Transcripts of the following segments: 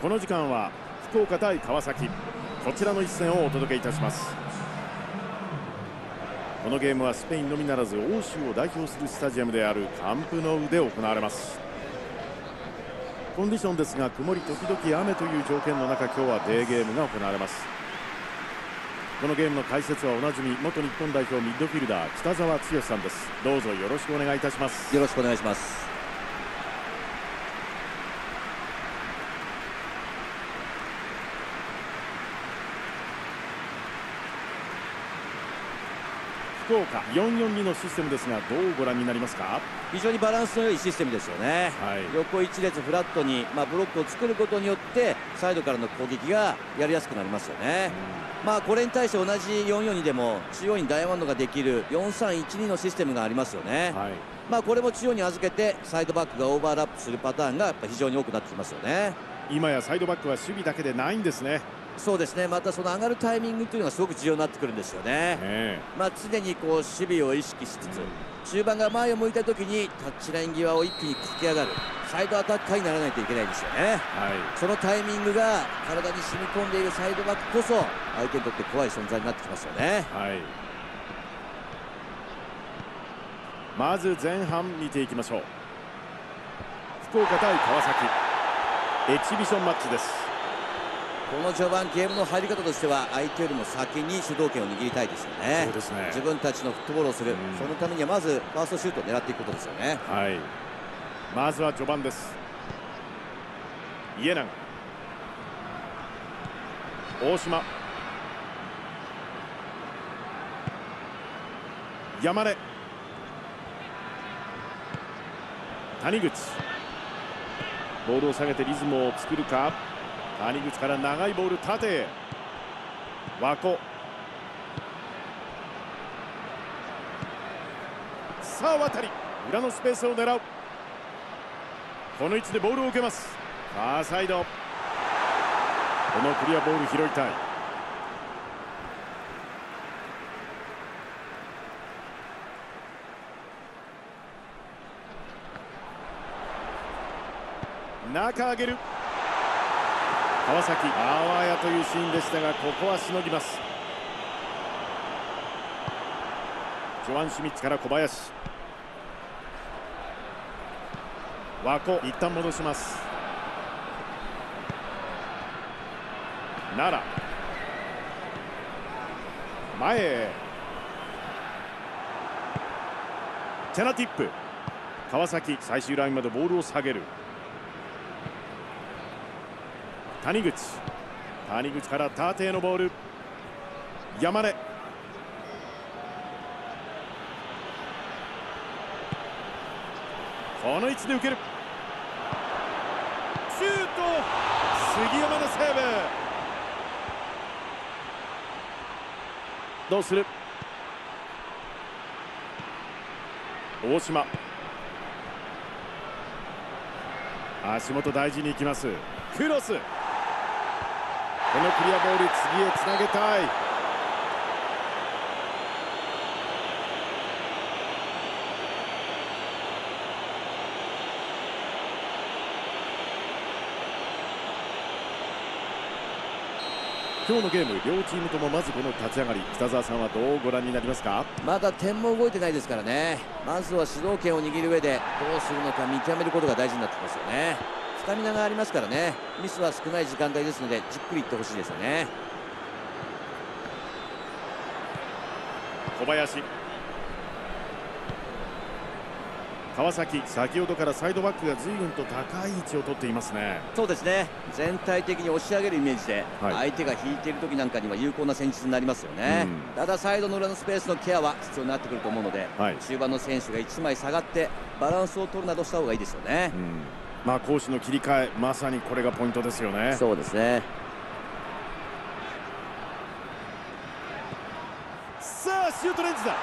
この時間は福岡対川崎。こちらの一戦をお届けいたします。このゲームはスペインのみならず欧州を代表するスタジアムであるカンプノウで行われます。コンディションですが曇り時々雨という条件の中今日はデーゲームが行われます。このゲームの解説はおなじみ元日本代表ミッドフィルダー北澤剛さんです。どうぞよろしくお願いいたします。よろしくお願いします。福岡442のシステムですがどうご覧になりますか？非常にバランスの良いシステムですよね、はい、横一列フラットに、まあ、ブロックを作ることによってサイドからの攻撃がやりやすくなりますよね、うん、まあ、これに対して同じ442でも中央にダイヤモンドができる4312のシステムがありますよね、はい、まあ、これも中央に預けてサイドバックがオーバーラップするパターンがやっぱ非常に多くなってきますよね。今やサイドバックは守備だけでないんですねそうですね。またその上がるタイミングというのがすごく重要になってくるんですよね、ねまあ、常にこう守備を意識しつつ、中盤が前を向いた時にタッチライン際を一気に駆け上がる。サイドアタッカーにならないといけないんですよね、はい、そのタイミングが体に染み込んでいるサイドバックこそ相手にとって怖い存在になってきますよね、はい、まず前半見ていきましょう。福岡対川崎。エキシビションマッチですこの序盤ゲームの入り方としては相手よりも先に主導権を握りたいですよね、ね、自分たちのフットボールをする、そのためにはまずファーストシュートを狙っていくことですよね、はい、まずは序盤です。家長。大島。山根。谷口。ボールを下げてリズムを作るか谷口から長いボール縦へ。和子。さあ渡り。裏のスペースを狙う。この位置でボールを受けます。ファーサイド。このクリアボール拾いたい。中上げる。川崎。あわやというシーンでしたがここはしのぎます。ジョアン・シュミッツから小林。和子一旦戻します。奈良。前へ。チェナティップ。川崎最終ラインまでボールを下げる。谷口。谷口から縦へのボール。山根。この位置で受ける。シュート。杉山のセーブ。どうする？大島。足元大事にいきます。クロス。このクリアボール次へつなげたい。今日のゲーム両チームともまずこの立ち上がり。北澤さんはどうご覧になりますか？まだ点も動いてないですからね。まずは主導権を握る上でどうするのか見極めることが大事になってきますよね。スタミナがありますからね。ミスは少ない時間帯ですのでじっくりいってほしいですよね。小林。川崎先ほどからサイドバックが随分と高い位置を取っていますね。そうですね。全体的に押し上げるイメージで、はい、相手が引いている時なんかには有効な戦術になりますよね、うん、ただサイドの裏のスペースのケアは必要になってくると思うので、はい、中盤の選手が1枚下がってバランスを取るなどした方がいいですよね、うんまあ攻守の切り替えまさにこれがポイントですよね。そうですね。さあシュートレンジだ。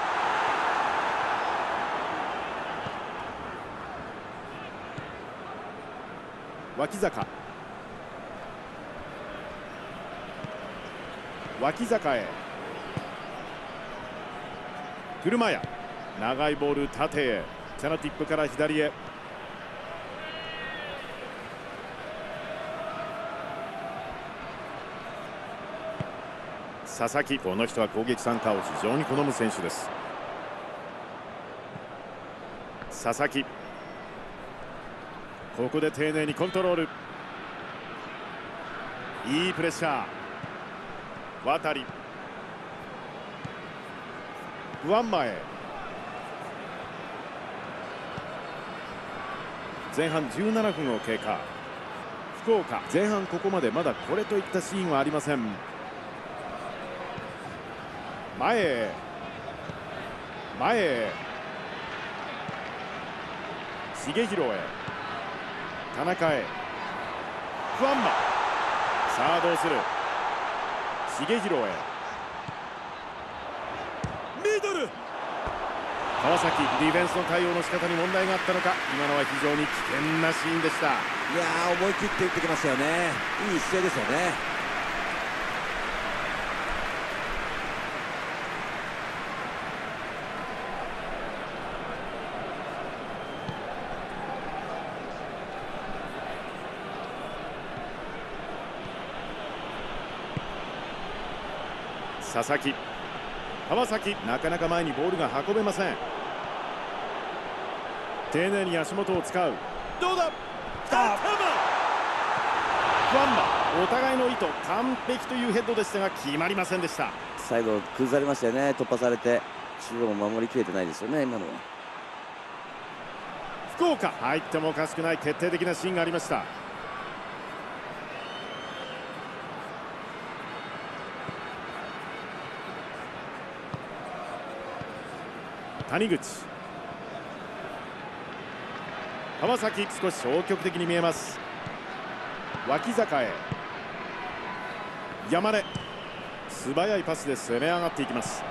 脇坂。脇坂へ。車屋。長いボール縦へ。チャナティップから左へ佐々木この人は攻撃参加を非常に好む選手です。佐々木。ここで丁寧にコントロール。いいプレッシャー。渡りワンマへ前半17分を経過。福岡。前半ここまでまだこれといったシーンはありません。前へ。前へ。重弘へ。田中へ。フワンマさあどうする。重弘へ。ミドル。川崎ディフェンスの対応の仕方に問題があったのか。今のは非常に危険なシーンでした。いや思い切って打ってきましたよね。いい姿勢ですよね。佐々木。川崎なかなか前にボールが運べません。丁寧に足元を使う。どうだ？来たフワンマお互いの意図完璧というヘッドでしたが決まりませんでした。最後崩されましたよね。突破されて。中央も守りきれてないですよね今のは。福岡入ってもおかしくない決定的なシーンがありました谷口。川崎少し消極的に見えます。脇坂へ。山根。素早いパスで攻め上がっていきます。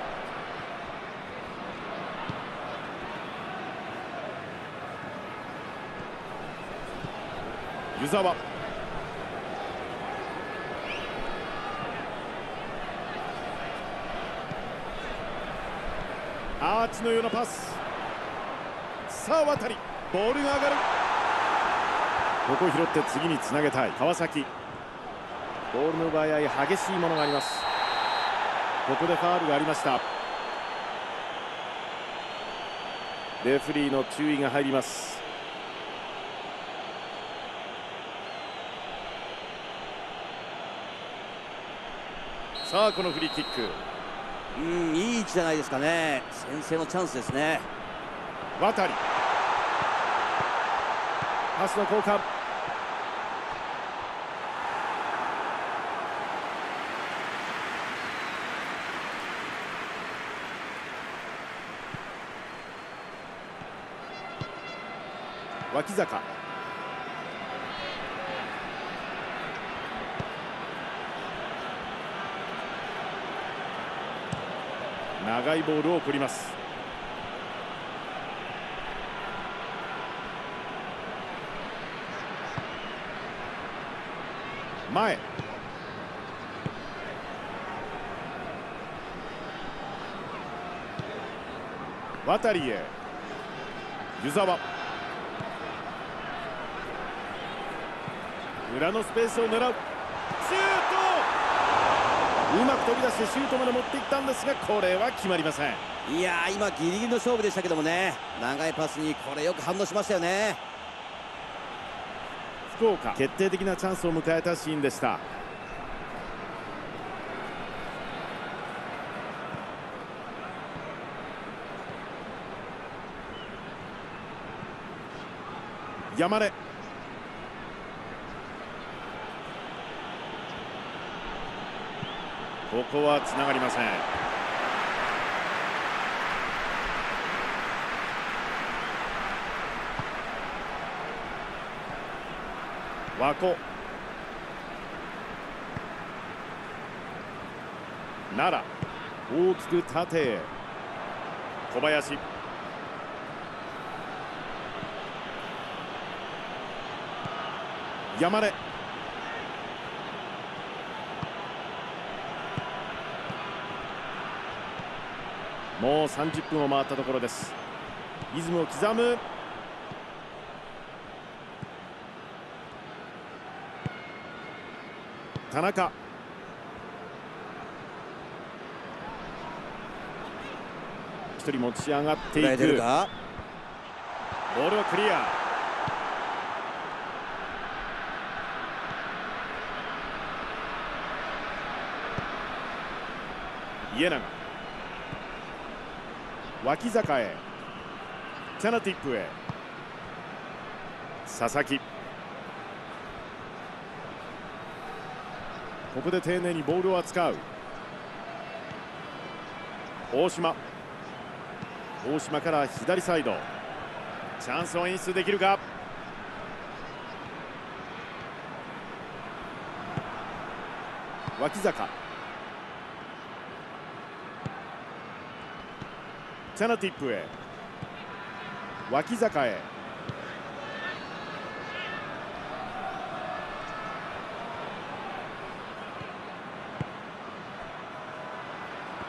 湯沢。アーチのようなパス。さあ渡り。ボールが上がる。ここ拾って次につなげたい。川崎。ボールの奪い合い激しいものがあります。ここでファールがありました。レフリーの注意が入ります。さあこのフリーキック。うんいい位置じゃないですかね。先制のチャンスですね。渡りパスの交換。脇坂。長いボールを送ります。前。渡りへ。湯沢。裏のスペースを狙う。シュート！うまく飛び出してシュートまで持っていったんですがこれは決まりません。いや今ギリギリの勝負でしたけどもね。長いパスにこれよく反応しましたよね。福岡。決定的なチャンスを迎えたシーンでした。山根ここはつながりません。和子。奈良。大きく縦へ。小林。山根。もう30分を回ったところです。リズムを刻む。田中。1人持ち上がっていく。ボールはクリア。家永脇坂へ。チャナティップへ。佐々木。ここで丁寧にボールを扱う。大島。大島から左サイド。チャンスを演出できるか？脇坂。チャナティップへ脇坂へ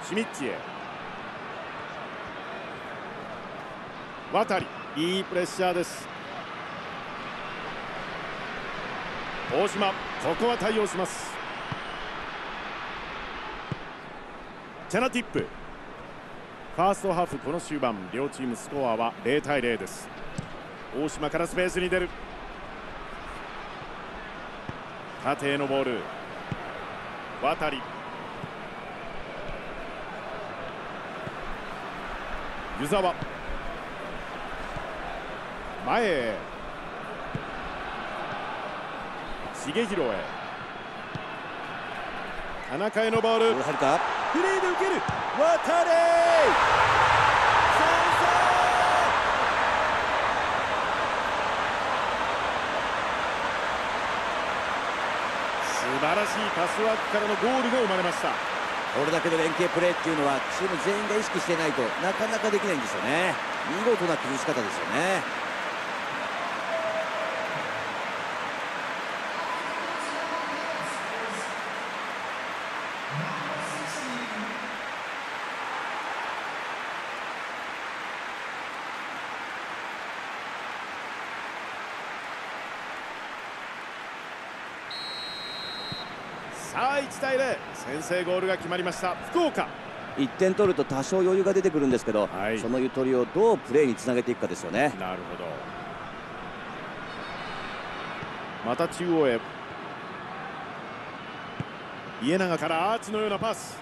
シミッチへ渡りいいプレッシャーです大島ここは対応しますチャナティップファーストハーフこの終盤両チームスコアは0対0です。大島からスペースに出る。縦へのボール。渡り。湯沢。前へ。重弘へ。田中へのボール。フリーで受ける。渡れ素晴らしいパスワークからのゴールが生まれました。これだけの連携プレーっていうのはチーム全員が意識してないとなかなかできないんですよね。見事な崩し方ですよねさあ1対0先制ゴールが決まりました。福岡。1点取ると多少余裕が出てくるんですけど、はい、そのゆとりをどうプレーにつなげていくかですよね。なるほど。また中央へ。家永からアーチのようなパス。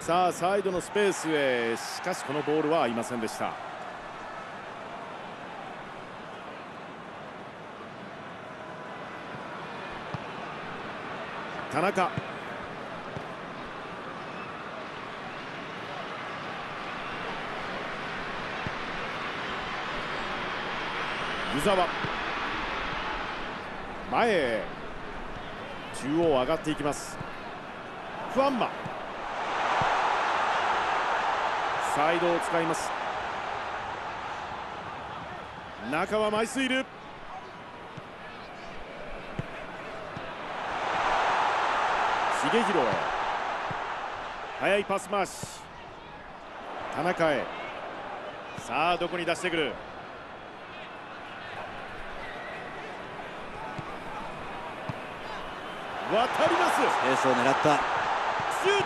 さあサイドのスペースへ。しかしこのボールは合いませんでした。田中湯沢。前へ。中央上がっていきます。フワンマ。サイドを使います。中は枚数いる。重弘へ。速いパス回し。田中へ。さあどこに出してくる。渡ります。スペースを狙った。シュート。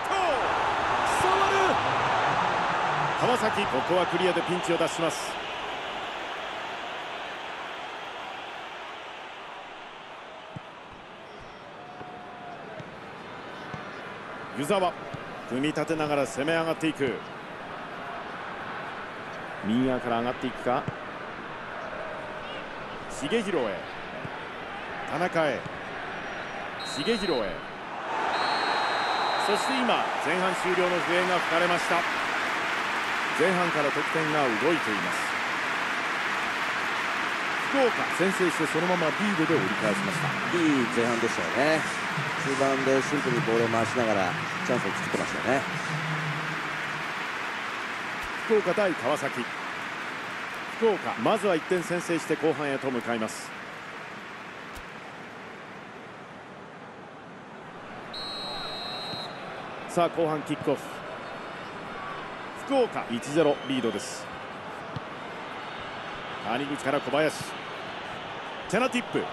触る川崎ここはクリアでピンチを脱します。湯沢組み立てながら攻め上がっていく。右側から上がっていくか。重弘へ。田中へ重弘へ。そして今前半終了の笛が吹かれました。前半から得点が動いています。福岡先制してそのままリードで折り返しました。いい前半でしたよね。中盤でシンプルにボールを回しながらチャンスを作ってましたよね。福岡対川崎。福岡まずは1点先制して後半へと向かいますさあ後半キックオフ。福岡1-0リードです。谷口から小林。チャナティップ。こ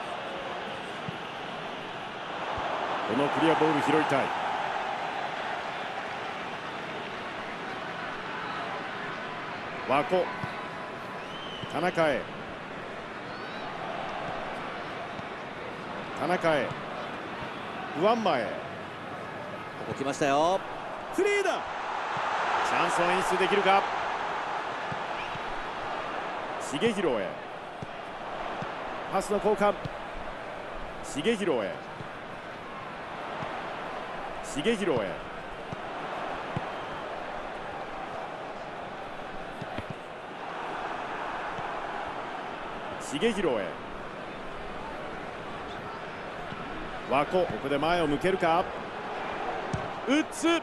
のクリアボール拾いたい。和子。田中へ。田中へ。ワンマへ。ここ来ましたよ。フリー。だチャンスを演出できるか。重弘へ。パスの交換。重弘へ。重弘へ。重弘へ。和子ここで前を向けるか。打つ。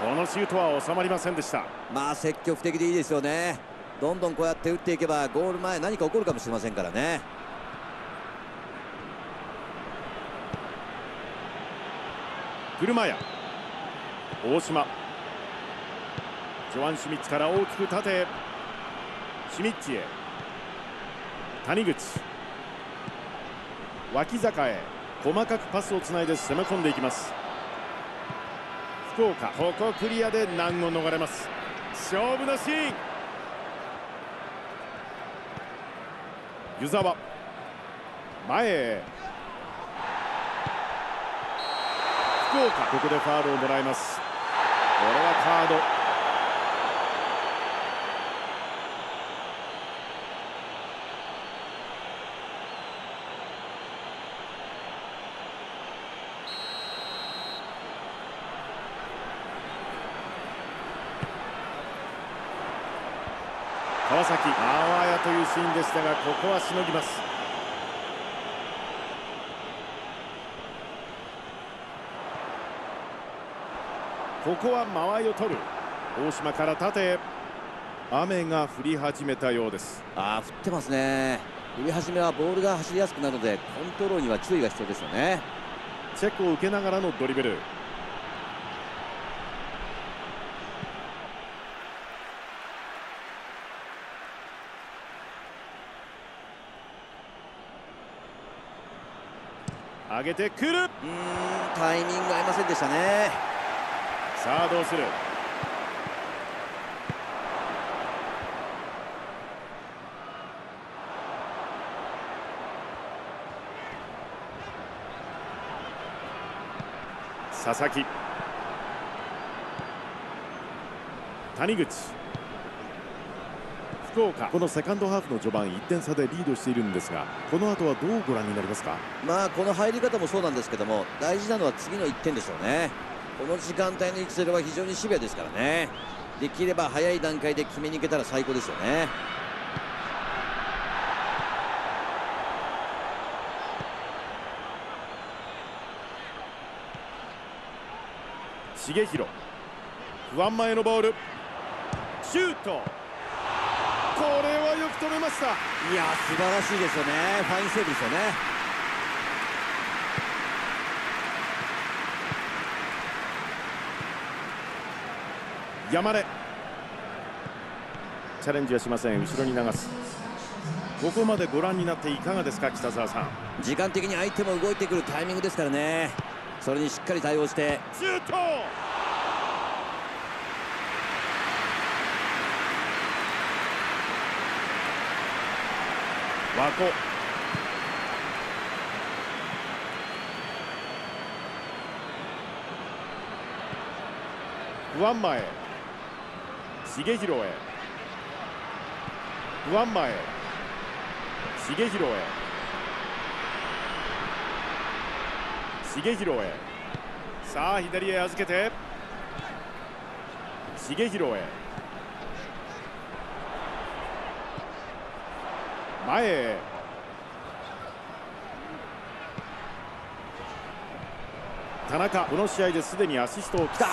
このシュートは収まりませんでした。まあ積極的でいいですよね。どんどんこうやって打っていけばゴール前何か起こるかもしれませんからね。車屋。大島。ジョアン・シュミッツから大きく縦へ。シュミッチへ。谷口。脇坂へ。細かくパスをつないで攻め込んでいきます福岡。ここクリアで難を逃れます。勝負のシーン湯沢。前へ。福岡。ここでファールをもらいます。これはカード川崎あわやというシーンでしたがここはしのぎます。ここは間合いを取る。大島から縦へ。雨が降り始めたようです。ああ降ってますね。降り始めはボールが走りやすくなるのでコントロールには注意が必要ですよね。チェックを受けながらのドリブル上げてくる。うんタイミング合いませんでしたね。さあどうする？佐々木。谷口福岡。このセカンドハーフの序盤1点差でリードしているんですがこの後はどうご覧になりますか？まあこの入り方もそうなんですけども大事なのは次の1点でしょうね。この時間帯の1-0は非常にシビアですからね。できれば早い段階で決めに行けたら最高ですよね。重弘。不安前のボール。シュートこれはよく止めました。いや素晴らしいですよね。ファインセーブですよね。山根。チャレンジはしません。後ろに流す。ここまでご覧になっていかがですか北澤さん。時間的に相手も動いてくるタイミングですからね。それにしっかり対応して。シュート和子。不安前重弘へ。不安前重弘へ。重弘へ。さあ左へ預けて。重弘へ前へ。田中この試合ですでにアシストを来たさ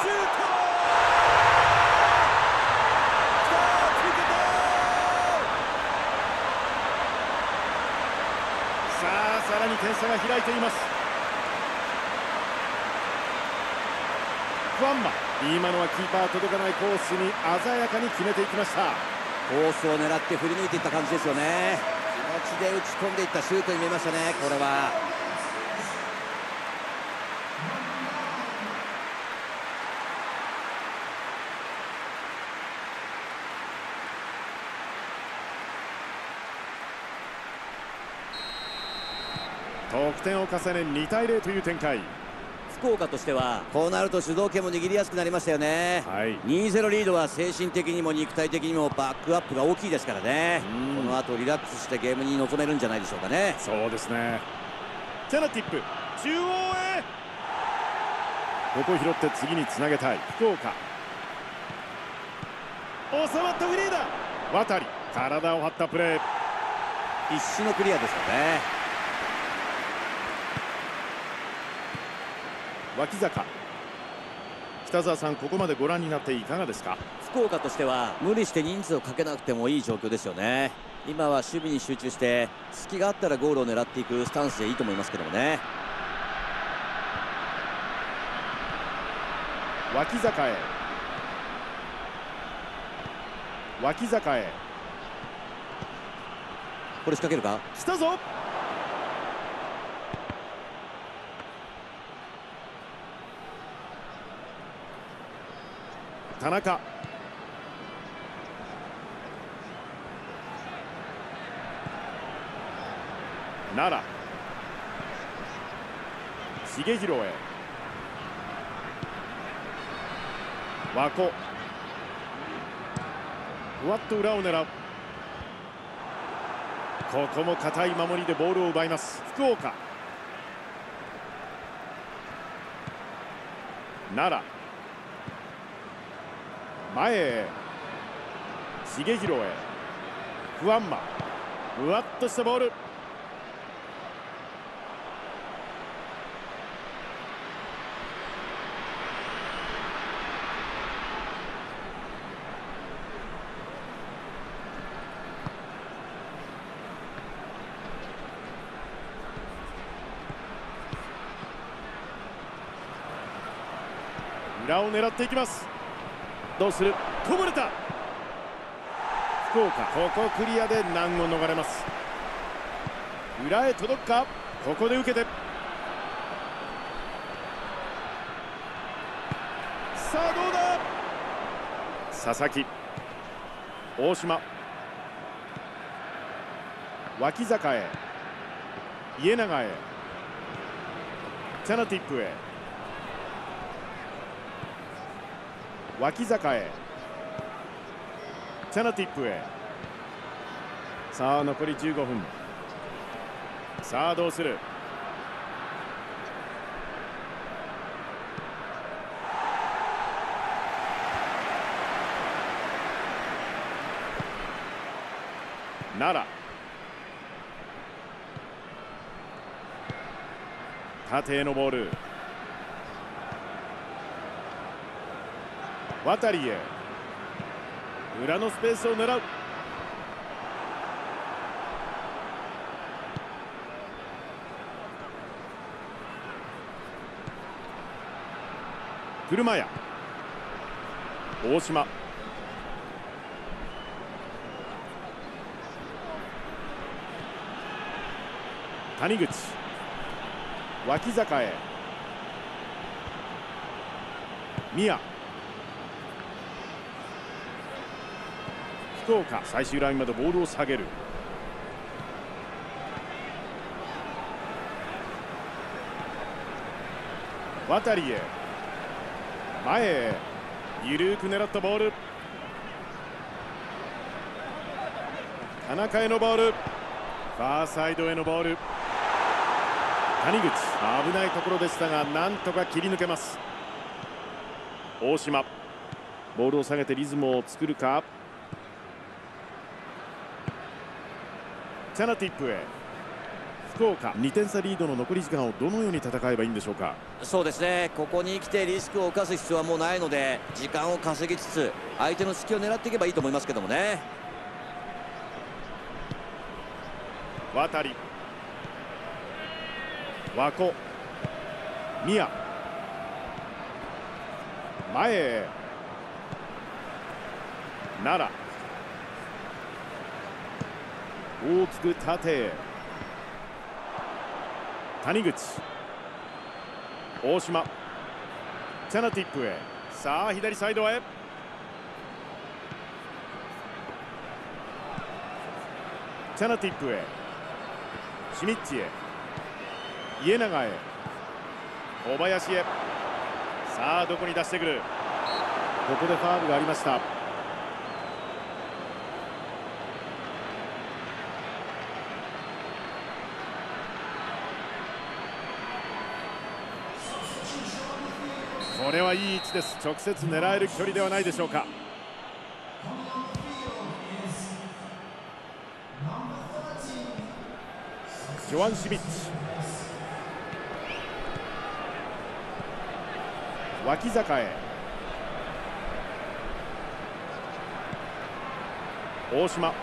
あさらに点差が開いています。フワンマ今のはキーパー届かないコースに鮮やかに決めていきました。コースを狙って振り抜いていった感じですよねで打ち込んでいったシュートに見えましたね、これは。得点を重ね2対0という展開。福岡としてはこうなると主導権も握りやすくなりましたよね、はい、2-0リードは精神的にも肉体的にもバックアップが大きいですからね。この後リラックスしてゲームに臨めるんじゃないでしょうかね。そうですね。チャナティップ。中央へ。ここ拾って次につなげたい。福岡。収まったフリーだ。渡り。体を張ったプレー。必死のクリアですよね脇坂。北澤さんここまでご覧になっていかがですか？福岡としては無理して人数をかけなくてもいい状況ですよね。今は守備に集中して隙があったらゴールを狙っていくスタンスでいいと思いますけどもね。脇坂へ。脇坂へ。これ仕掛けるか？来たぞ田中。奈良。重弘へ。和子。ふわっと裏を狙う。ここも堅い守りでボールを奪います。福岡。奈良。前へ。重弘へ。不安マふわっとしたボール。裏を狙っていきます。どうする？こぼれた。福岡。ここクリアで難を逃れます。裏へ届くか？ここで受けて。さあどうだ？佐々木。大島。脇坂へ。家長へ。チャナティップへ脇坂へ。チャナティップへ。さあ残り15分。さあどうする？奈良。縦へのボール。渡りへ。裏のスペースを狙う。車屋。大島。谷口。脇坂へ。宮。福岡。最終ラインまでボールを下げる。渡りへ。前へ。緩く狙ったボール。田中へのボール。ファーサイドへのボール。谷口。危ないところでしたがなんとか切り抜けます。大島。ボールを下げてリズムを作るか。チャナティップへ。福岡2点差リードの残り時間をどのように戦えばいいんでしょうか？そうですね。ここに来てリスクを冒す必要はもうないので時間を稼ぎつつ相手の隙を狙っていけばいいと思いますけどもね。渡り。和子。宮。前へ。奈良大きく縦へ谷口。大島。チャナティップへ。さあ左サイドへ。チャナティップへ。シミッチへ。家長へ。小林へ。さあどこに出してくる。ここでファールがありました。これはいい位置です。直接狙える距離ではないでしょうか。ジョアン・シミッチ。脇坂へ。大島。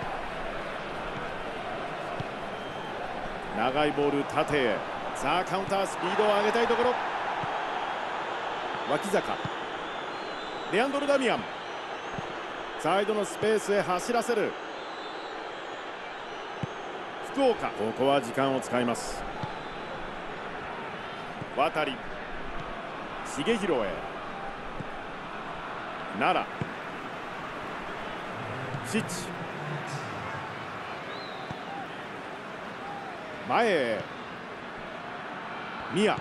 長いボール縦へ。さあカウンタースピードを上げたいところ。脇坂。レアンドロ・ダミアン。サイドのスペースへ走らせる。福岡。ここは時間を使います。渡り。重弘へ。奈良。シッチ前へ。宮。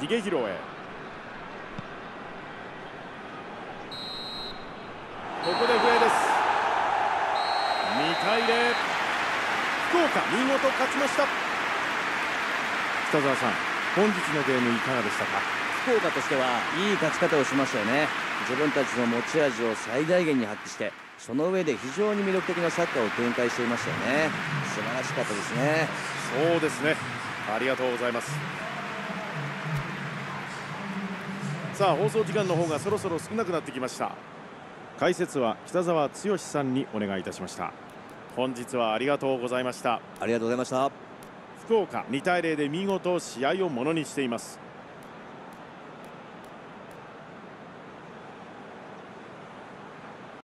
重弘へ。ここで笛です。2対0福岡見事勝ちました。北澤さん本日のゲームいかがでしたか？福岡としてはいい勝ち方をしましたよね。自分たちの持ち味を最大限に発揮してその上で非常に魅力的なサッカーを展開していましたよね。素晴らしかったですね。そうですね。ありがとうございます。さあ放送時間の方がそろそろ少なくなってきました解説は北澤剛さんにお願いいたしました。本日はありがとうございました。ありがとうございました。福岡2対0で見事試合をものにしています